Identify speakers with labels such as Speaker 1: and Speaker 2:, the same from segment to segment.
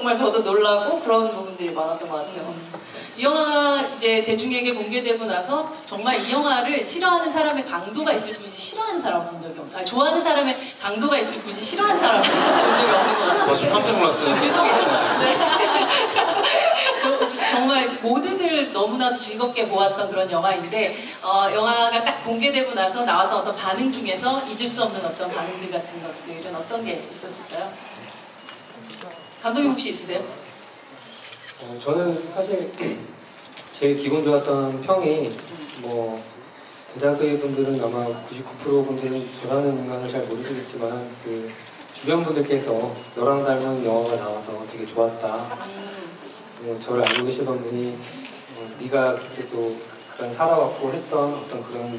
Speaker 1: 정말 저도 놀라고 그런 부분들이 많았던 것 같아요.
Speaker 2: 이 영화가 이제 대중에게 공개되고 나서 정말 이 영화를 싫어하는 사람의 강도가 있을 뿐이지 싫어하는 사람 본 적이 없어요. 아니, 좋아하는 사람의 강도가 있을 뿐이지 싫어하는 사람 본 적이 같아요.
Speaker 3: 벌써 깜짝 놀랐어요.
Speaker 2: 죄송해요. 네. 저- 저- 정말 모두들 너무나도 즐겁게 보았던 그런 영화인데 어, 영화가 딱 공개되고 나서 나왔던 어떤 반응 중에서 잊을 수 없는 어떤 반응들 같은 것들은 어떤 게 있었을까요? 감독님 혹시 있으세요?
Speaker 4: 어, 저는 사실 제일 기분 좋았던 평이 뭐 대다수의 분들은 아마 99% 분들은 저라는 인간을 잘 모르시겠지만 그 주변 분들께서 너랑 닮은 영화가 나와서 되게 좋았다. 뭐 저를 알고 계시던 분이 어, 네가 그래도 그런 살아왔고 했던 어떤 그런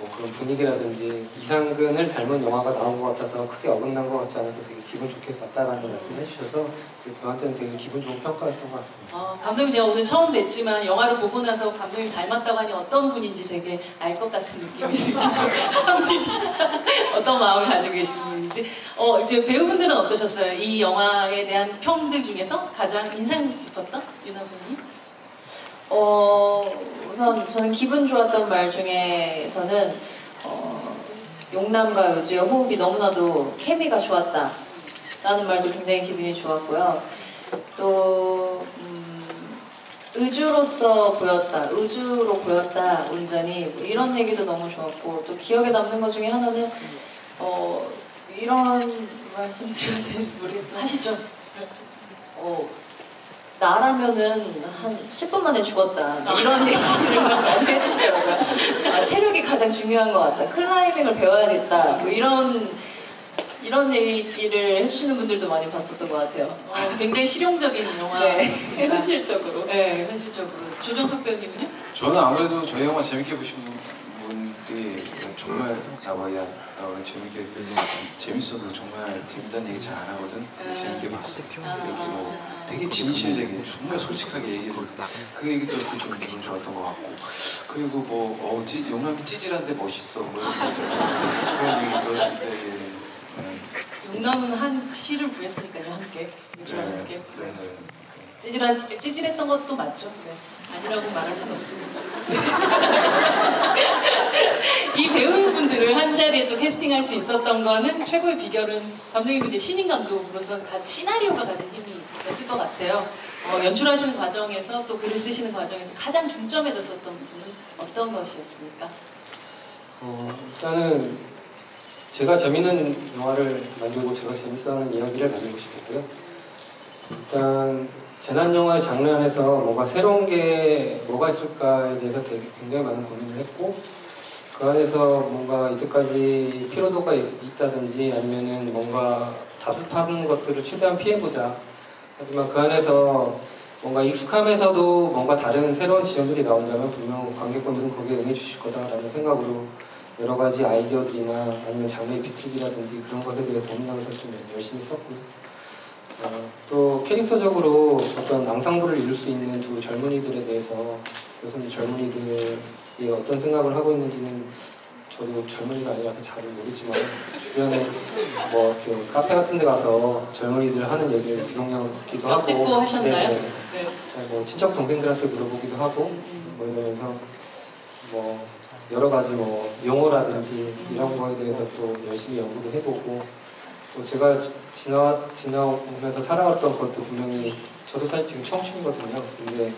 Speaker 4: 뭐 그런 분위기라든지 이상근을 닮은 영화가 나온 것 같아서 크게 어긋난 것 같지 않아서 되게 기분 좋게 봤다라는 말씀을 해주셔서 저한테는 되게 기분 좋은 평가였던 것 같습니다.
Speaker 2: 어, 감독님 제가 오늘 처음 뵀지만 영화를 보고 나서 감독님 닮았다고 하니 어떤 분인지 되게 알 것 같은 느낌이 있어요. 어떤 마음을 가지고 계신 분인지. 어, 이제 배우분들은 어떠셨어요? 이 영화에 대한 평들 중에서 가장 인상 깊었던 유나 분님?
Speaker 1: 어, 우선 저는 기분 좋았던 말 중에서는 어, 용남과 의주의 호흡이 너무나도 케미가 좋았다 라는 말도 굉장히 기분이 좋았고요. 또 음, 의주로서 보였다, 의주로 보였다 온전히 뭐 이런 얘기도 너무 좋았고 또 기억에 남는 것 중에 하나는 어, 이런 말씀 드려도 되는지 모르겠지만
Speaker 2: 하시죠.
Speaker 1: 어, 나라면은 한 10분 만에 죽었다. 뭐 이런 얘기를 많이 해주시더라고요. 아, 체력이 가장 중요한 것 같다. 클라이밍을 배워야겠다. 뭐 이런, 이런 얘기를 해주시는 분들도 많이 봤었던 것 같아요.
Speaker 2: 어, 굉장히 실용적인
Speaker 1: 네,
Speaker 2: 영화였습니다.
Speaker 1: 현실적으로.
Speaker 2: 네, 현실적으로. 조정석 배우님은요?
Speaker 3: 저는 아무래도 저희 영화 재밌게 보신 분- 분들이 정말 나와야 나와야 재밌게 재밌어도 정말 재밌다는 얘기 잘 안 하거든. 근데 재밌게 봤어. 그리고 되게 진실되게 정말 솔직하게 얘기를 그 얘기 들었을 때 좀 기분 좋았던 것 같고 그리고 뭐 어, 찌, 용남이 찌질한데 멋있어 뭐. 그런 얘기 들었을 때 예,
Speaker 2: 용남은 한 시를 구했으니까요, 함께.
Speaker 3: 네, 네,
Speaker 2: 함께.
Speaker 3: 네, 네.
Speaker 2: 찌질한, 찌질했던 것도 맞죠. 네. 아니라고 말할 수는 없습니다. 이 배우분들을 한 자리에 또 캐스팅할 수 있었던 거는 최고의 비결은 감독님 이제 신인 감독으로서 가- 시나리오가 가진 힘이 있을 것 같아요. 어, 연출하시는 과정에서 또 글을 쓰시는 과정에서 가장 중점에 뒀었던 부분은 어떤 것이었습니까?
Speaker 4: 어, 일단은 제가 재밌는 영화를 만들고 제가 재밌어하는 이야기를 만들고 싶었고요. 일단 재난 영화의 장르 안에서 뭔가 새로운 게 뭐가 있을까에 대해서 되게 굉장히 많은 고민을 했고 그 안에서 뭔가 이때까지 피로도가 있, 있다든지 아니면은 뭔가 다습한 것들을 최대한 피해보자. 하지만 그 안에서 뭔가 익숙함에서도 뭔가 다른 새로운 지점들이 나온다면 분명 관객분들은 거기에 응해주실 거다라는 생각으로 여러 가지 아이디어들이나 아니면 장르의 비틀기라든지 그런 것에 대해 고민하면서 좀 열심히 썼고요. 어, 또 캐릭터적으로 어떤 앙상블을 이룰 수 있는 두 젊은이들에 대해서 요즘 젊은이들이 어떤 생각을 하고 있는지는 저도 젊은이가 아니라서 잘 모르지만 주변에 뭐 이렇게 카페 같은 데 가서 젊은이들 하는 얘기를 비동력으로 듣기도 하고
Speaker 2: 엿듣고 하셨나요?
Speaker 4: 네, 네.
Speaker 2: 네.
Speaker 4: 네, 뭐 친척 동생들한테 물어보기도 하고 뭐 이러면서 뭐 여러 가지 뭐 용어라든지 이런 거에 대해서 또 열심히 연구도 해보고 또 제가 지- 지나 지나오면서 살아왔던 것도 분명히 저도 사실 지금 청춘이거든요. 근데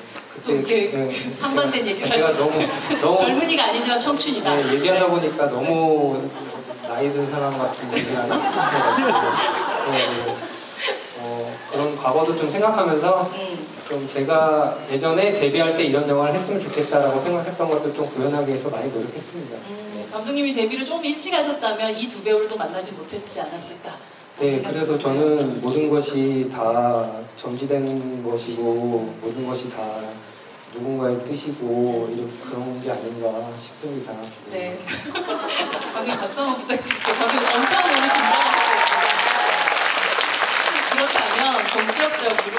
Speaker 2: 또 이렇게
Speaker 4: 네,
Speaker 2: 상반된
Speaker 4: 제가-
Speaker 2: 얘기를
Speaker 4: 제가 너무 너무
Speaker 2: 젊은이가 아니지만 청춘이다.
Speaker 4: 네, 얘기하다 보니까 너무 나이 든 사람 같은 얘기를 하나 싶어가지고 네, 네. 어, 그런 과거도 좀 생각하면서
Speaker 2: 음.
Speaker 4: 좀 제가 예전에 데뷔할 때 이런 영화를 했으면 좋겠다라고 생각했던 것들 좀 구현하기 위해서 많이 노력했습니다.
Speaker 2: 음, 감독님이 데뷔를 좀 일찍 하셨다면 이 두 배우를 또 만나지 못했지 않았을까?
Speaker 4: 네, 그래서 저는 모든 것이 다 정지된 것이고 모든 것이 다 누군가의 뜻이고 이런 그런 게 아닌가 싶습니다.
Speaker 2: 네. 감독님 박수 한번 부탁드릴게요. 감독님 엄청 오늘 긴장하고 계십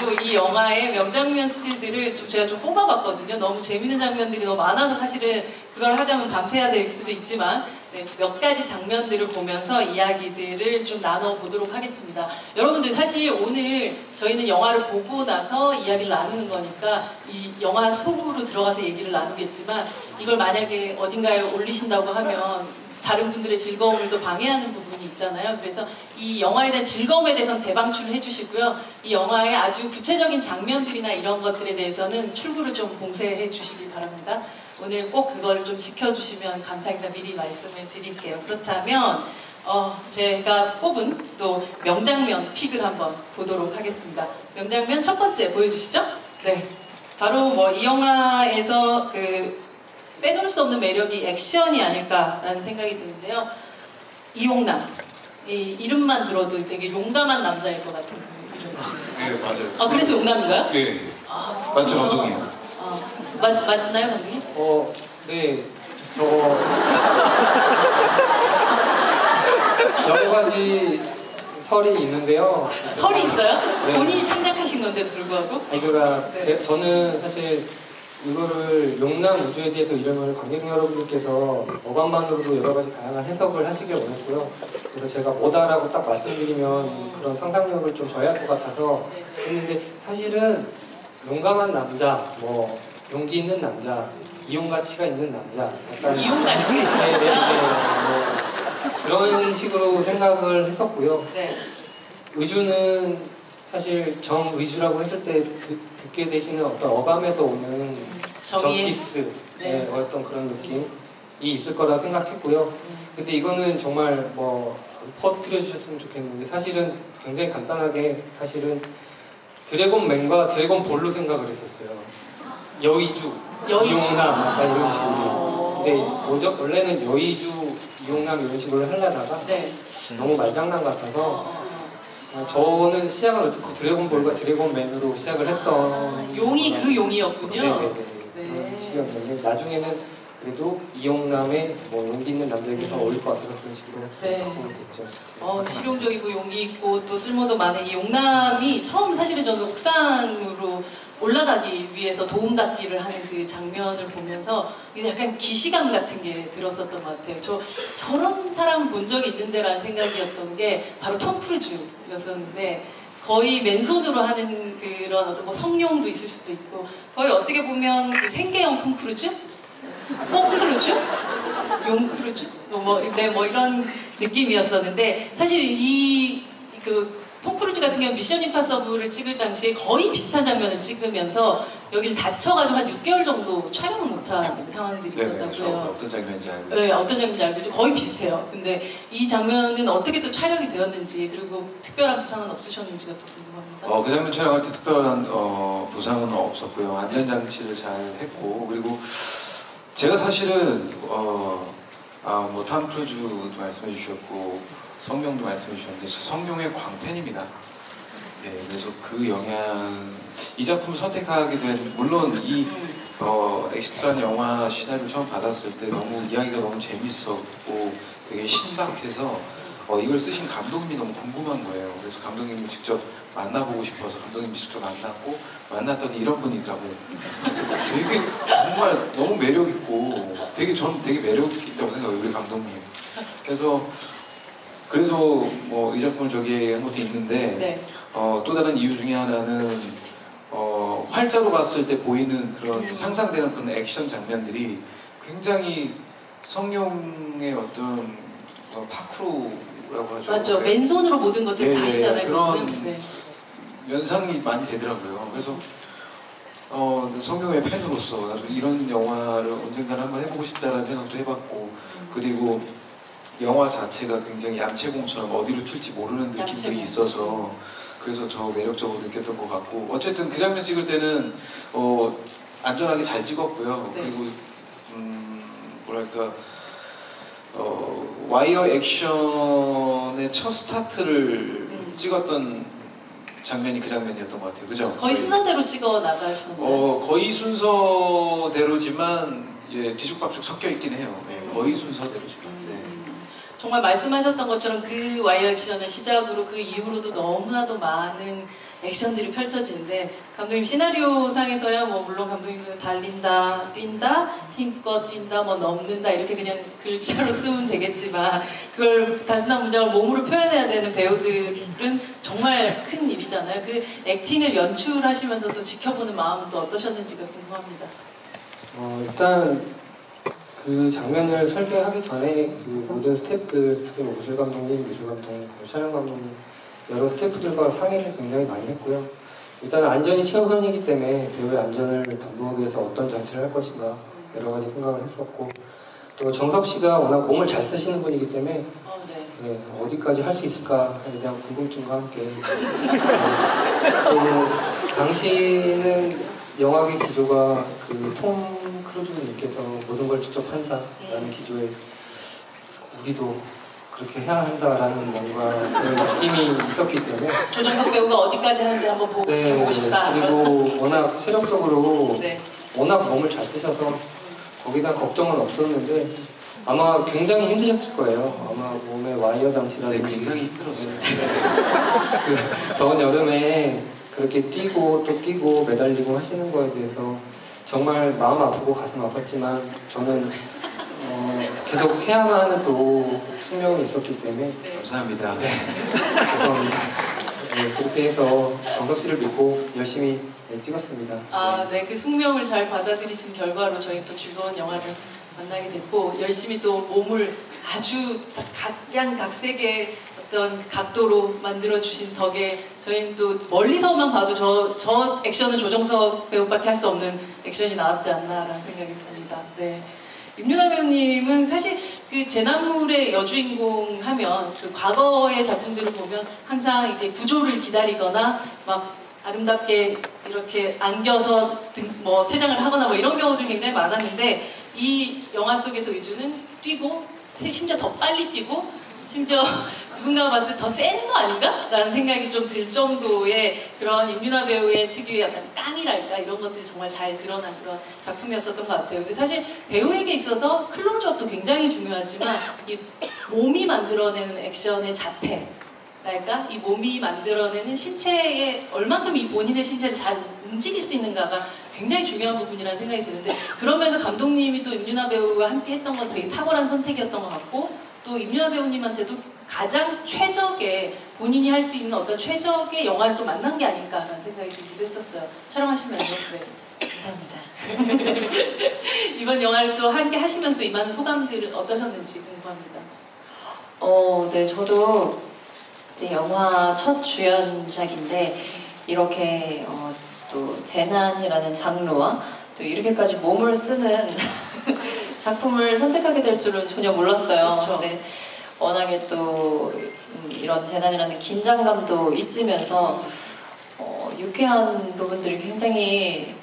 Speaker 2: 본격적으로 이 영화의 명장면 스틸들을 좀 제가 좀 뽑아봤거든요. 너무 재밌는 장면들이 너무 많아서 사실은 그걸 하자면 밤새야 될 수도 있지만 네, 몇 가지 장면들을 보면서 이야기들을 좀 나눠보도록 하겠습니다. 여러분들 사실 오늘 저희는 영화를 보고 나서 이야기를 나누는 거니까 이 영화 속으로 들어가서 얘기를 나누겠지만 이걸 만약에 어딘가에 올리신다고 하면 다른 분들의 즐거움을 또 방해하는 부분이 있잖아요. 그래서 이 영화에 대한 즐거움에 대해서는 대방출을 해주시고요. 이 영화의 아주 구체적인 장면들이나 이런 것들에 대해서는 출구를 좀 봉쇄해 주시기 바랍니다. 오늘 꼭 그걸 좀 지켜주시면 감사하겠다 미리 말씀을 드릴게요. 그렇다면 어, 제가 뽑은 또 명장면 픽을 한번 보도록 하겠습니다. 명장면 첫 번째 보여주시죠? 네. 바로 뭐 이 영화에서 그 빼놓을 수 없는 매력이 액션이 아닐까라는 생각이 드는데요. 이용남. 이 이름만 들어도 되게 용감한 남자일 것 같은 그 이름.
Speaker 3: 네 맞아요.
Speaker 2: 아, 그래서 용남인가요?
Speaker 3: 예.
Speaker 2: 아,
Speaker 3: 맞죠. 감독님?
Speaker 2: 아, 맞, 맞나요, 감독님?
Speaker 4: 어, 네, 저거 여러 가지 설이 있는데요.
Speaker 2: 설이 있어요?
Speaker 4: 네.
Speaker 2: 본인이 창작하신 건데도 불구하고?
Speaker 4: 아니 그가
Speaker 2: 네.
Speaker 4: 제, 저는 사실 이거를 용남 우주에 대해서 이름을 관객 여러분들께서 어감만으로도 여러 가지 다양한 해석을 하시길 원했고요. 그래서 제가 뭐다라고 딱 말씀드리면 그런 상상력을 좀 저해할 것 같아서 했는데 사실은 용감한 남자, 뭐 용기 있는 남자, 이용 가치가 있는 남자, 약간
Speaker 2: 이용 있는
Speaker 4: 네, 네,
Speaker 2: 남자.
Speaker 4: 네, 뭐 그런 식으로 생각을 했었고요.
Speaker 2: 네.
Speaker 4: 의주는 사실 정의주라고 했을 때 듣, 듣게 되시는 어떤 어감에서 오는
Speaker 2: 정의의
Speaker 4: 저스티스
Speaker 2: 네.
Speaker 4: 네, 어떤 그런 느낌이 있을 거라 생각했고요. 근데 이거는 정말 뭐 퍼뜨려 주셨으면 좋겠는데 사실은 굉장히 간단하게 사실은 드래곤맨과 드래곤볼로 생각을 했었어요. 여의주,
Speaker 2: 여의주.
Speaker 4: 이용남 약간 이런 식으로.
Speaker 2: 어.
Speaker 4: 근데 뭐죠? 원래는 여의주, 이용남 이런 식으로 하려다가
Speaker 2: 네.
Speaker 4: 너무 말장난 같아서
Speaker 2: 어, 어,
Speaker 4: 어, 저는 시작은 어쨌든 드래곤볼과 드래곤맨으로 시작을 했던
Speaker 2: 어. 용이 그 용이었군요.
Speaker 4: 네네네
Speaker 2: 네.
Speaker 4: 시기였는데 나중에는 그래도 이용남의 뭐 용기 있는 남자에게 더 어울릴 것 같아서 그런 식으로
Speaker 2: 네.
Speaker 4: 바꾸게 됐죠.
Speaker 2: 어, 실용적이고 용기 있고 또 쓸모도 많은 이 용남이 처음 사실은 저는 옥상으로 올라가기 위해서 도움닫기를 하는 그 장면을 보면서 약간 기시감 같은 게 들었었던 것 같아요. 저 저런 사람 본 적이 있는데라는 생각이었던 게 바로 톰 크루즈였었는데 거의 맨손으로 하는 그런 어떤 뭐 성룡도 있을 수도 있고 거의 어떻게 보면 그 생계형 톰 크루즈? 뽀 크루즈? 용 크루즈? 뭐, 뭐, 네, 뭐 이런 느낌이었었는데 사실 이 그 톰 크루즈 같은 경우 미션 임파서블을 찍을 당시에 거의 비슷한 장면을 찍으면서 여기를 다쳐가지고 한 6개월 정도 촬영을 못하는 상황들이
Speaker 3: 네네.
Speaker 2: 있었다고
Speaker 3: 저
Speaker 2: 해요.
Speaker 3: 어떤 장면인지 알고
Speaker 2: 네,
Speaker 3: 있어요.
Speaker 2: 어떤 장면인지 알고 있죠. 거의 비슷해요. 근데 이 장면은 어떻게 또 촬영이 되었는지 그리고 특별한 부상은 없으셨는지가 또 궁금합니다.
Speaker 3: 어, 그 장면 촬영할 때 특별한 어, 부상은 없었고요. 안전장치를 잘 했고 그리고 제가 사실은 어, 아, 뭐탐 크루즈도 말씀해 주셨고 성룡도 말씀해 주셨는데 저 성룡의 광팬입니다. 예, 그래서 그 영향 이 작품을 선택하게 된 물론 이 어, 엑시트라는 영화 시나리오 처음 받았을 때 너무 이야기가 너무 재밌었고 되게 신박해서 어, 이걸 쓰신 감독님이 너무 궁금한 거예요. 그래서 감독님을 직접 만나보고 싶어서 감독님 직접 만났고 만났더니 이런 분이더라고요. 되게 정말 너무 매력 있고 되게 저는 되게 매력 있다고 생각해요. 우리 감독님. 그래서 그래서 뭐 이 작품을 저기 한 것도 있는데
Speaker 2: 네.
Speaker 3: 어, 또 다른 이유 중에 하나는 어, 활자로 봤을 때 보이는 그런
Speaker 2: 음.
Speaker 3: 상상되는 그런 액션 장면들이 굉장히 성룡의 어떤 어, 파크루라고 하죠.
Speaker 2: 맞죠.
Speaker 3: 네.
Speaker 2: 맨손으로 모든 것들
Speaker 3: 네,
Speaker 2: 다
Speaker 3: 네,
Speaker 2: 하시잖아요.
Speaker 3: 그런-.
Speaker 2: 네.
Speaker 3: 연상이 많이 되더라고요. 그래서 어, 성룡의 팬으로서 이런 영화를 언젠가는 한번 해보고 싶다라는 생각도 해봤고 그리고 영화 자체가 굉장히 얌체공처럼 어디로 튈지 모르는 느낌도
Speaker 2: 얌체공.
Speaker 3: 있어서 그래서 더 매력적으로 느꼈던 것 같고 어쨌든 그 장면 찍을 때는 어, 안전하게 잘 찍었고요.
Speaker 2: 네.
Speaker 3: 그리고 음, 뭐랄까 어, 와이어 액션의 첫 스타트를
Speaker 2: 음.
Speaker 3: 찍었던 장면이 그 장면이었던 것 같아요. 그죠?
Speaker 2: 거의 순서대로 찍어 나가시는 거예요.
Speaker 3: 어, 거의 순서대로지만 예, 뒤죽박죽 섞여 있긴 해요. 예,
Speaker 2: 음.
Speaker 3: 거의 순서대로지만.
Speaker 2: 정말 말씀하셨던 것처럼 그 와이어 액션을 시작으로 그 이후로도 너무나도 많은 액션들이 펼쳐지는데 감독님 시나리오 상에서야 뭐 물론 감독님은 달린다, 뛴다, 힘껏 뛴다, 뭐 넘는다 이렇게 그냥 글자로 쓰면 되겠지만 그걸 단순한 문장을 몸으로 표현해야 되는 배우들은 정말 큰 일이잖아요. 그 액팅을 연출하시면서 또 지켜보는 마음은 또 어떠셨는지가 궁금합니다.
Speaker 4: 어, 일단 그 장면을 설계하기 전에 그 모든 스태프들, 특히 뭐 무술 감독님, 미술 감독님, 뭐 촬영 감독님 여러 스태프들과 상의를 굉장히 많이 했고요. 일단 안전이 최우선이기 때문에 배우의 안전을 담보하기 위해서 어떤 장치를 할 것인가 여러 가지 생각을 했었고 또 정석 씨가 워낙 몸을 잘 쓰시는 분이기 때문에
Speaker 2: 어, 네.
Speaker 4: 네, 어디까지 할 수 있을까에 대한 궁금증과 함께 네, 또 당시는 영화계 기조가 그 톰 크루즈님께서 모든 걸 직접 한다라는 기조에 우리도 그렇게 해야 한다라는 뭔가 그런 느낌이 있었기 때문에
Speaker 2: 조정석 배우가 어디까지 하는지 한번 보고 지켜보고 싶다.
Speaker 4: 그리고 워낙 세력적으로
Speaker 2: 네.
Speaker 4: 워낙 몸을 잘 쓰셔서 거기다 걱정은 없었는데 아마 굉장히 힘드셨을 거예요. 아마 몸에 와이어
Speaker 3: 네,
Speaker 4: 장치라든지
Speaker 3: 굉장히 힘들었어요.
Speaker 4: 그 더운 여름에 그렇게 뛰고 또 뛰고 매달리고 하시는 거에 대해서 정말 마음 아프고 가슴 아팠지만 저는 어, 계속 해야만 하는 또 숙명이 있었기 때문에
Speaker 2: 네.
Speaker 3: 감사합니다.
Speaker 4: 죄송합니다. 네, 그렇게 해서 정석 씨를 믿고 열심히 네, 찍었습니다.
Speaker 2: 아, 네. 그 숙명을 잘 받아들이신 결과로 저희 또 즐거운 영화를 만나게 됐고 열심히 또 몸을 아주 각양각색의 어떤 각도로 만들어 주신 덕에 저희는 또 멀리서만 봐도 저, 저 액션은 조정석 배우밖에 할 수 없는 액션이 나왔지 않나라는 생각이 듭니다. 네. 임윤아 배우님은 사실 그 재난물의 여주인공 하면 그 과거의 작품들을 보면 항상 이렇게 구조를 기다리거나 막 아름답게 이렇게 안겨서 등, 뭐 퇴장을 하거나 뭐 이런 경우들이 굉장히 많았는데 이 영화 속에서 의주는 뛰고 심지어 더 빨리 뛰고 심지어 누군가가 봤을 때더 세는 거 아닌가? 라는 생각이 좀 들 정도의 그런 임윤아 배우의 특유의 약간 깡이랄까 이런 것들이 정말 잘 드러난 그런 작품이었었던 것 같아요. 근데 사실 배우에게 있어서 클로즈업도 굉장히 중요하지만 이 몸이 만들어내는 액션의 자태 랄까? 이 몸이 만들어내는 신체에 얼만큼 이 본인의 신체를 잘 움직일 수 있는가가 굉장히 중요한 부분이라는 생각이 드는데 그러면서 감독님이 또 임윤아 배우와 함께 했던 건 되게 탁월한 선택이었던 것 같고 또 임윤아 배우님한테도 가장 최적의 본인이 할 수 있는 어떤 최적의 영화를 또 만난 게 아닐까라는 생각이 들기도 했었어요. 촬영하시면서 네.
Speaker 1: 감사합니다.
Speaker 2: 이번 영화를 또 함께 하시면서 또 임하는 소감들은 어떠셨는지 궁금합니다.
Speaker 1: 어, 네, 저도 이제 영화 첫 주연작인데 이렇게 어, 또 재난이라는 장르와 또 이렇게까지 몸을 쓰는 작품을 선택하게 될 줄은 전혀 몰랐어요.
Speaker 2: 그쵸.
Speaker 1: 근데 워낙에 또 음, 이런 재난이라는 긴장감도 있으면서 어, 유쾌한 부분들이 굉장히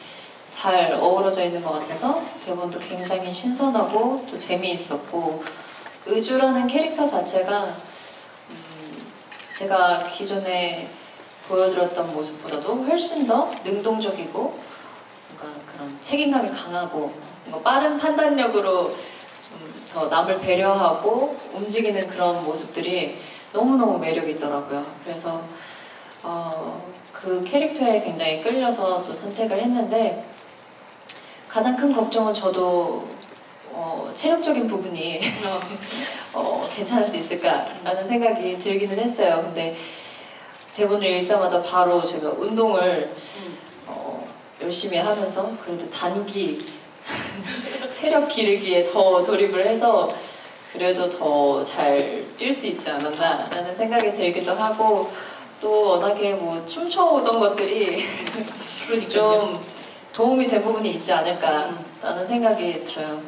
Speaker 1: 잘 어우러져 있는 것 같아서 대본도 굉장히 신선하고 또 재미있었고 의주라는 캐릭터 자체가 음, 제가 기존에 보여드렸던 모습보다도 훨씬 더 능동적이고 뭔가 그런 책임감이 강하고 빠른 판단력으로 좀 더 남을 배려하고 움직이는 그런 모습들이 너무너무 매력이 있더라고요. 그래서 어, 그 캐릭터에 굉장히 끌려서 또 선택을 했는데 가장 큰 걱정은 저도 어, 체력적인 부분이 어, 괜찮을 수 있을까라는 생각이 들기는 했어요. 근데 대본을 읽자마자 바로 제가 운동을 어, 열심히 하면서 그래도 단기 체력 기르기에 더 돌입을 해서 그래도 더 잘 뛸 수 있지 않았나라는 생각이 들기도 하고 또 워낙에 뭐 춤춰오던 것들이. 좀 도움이 된 부분이 있지 않을까라는 생각이 들어요.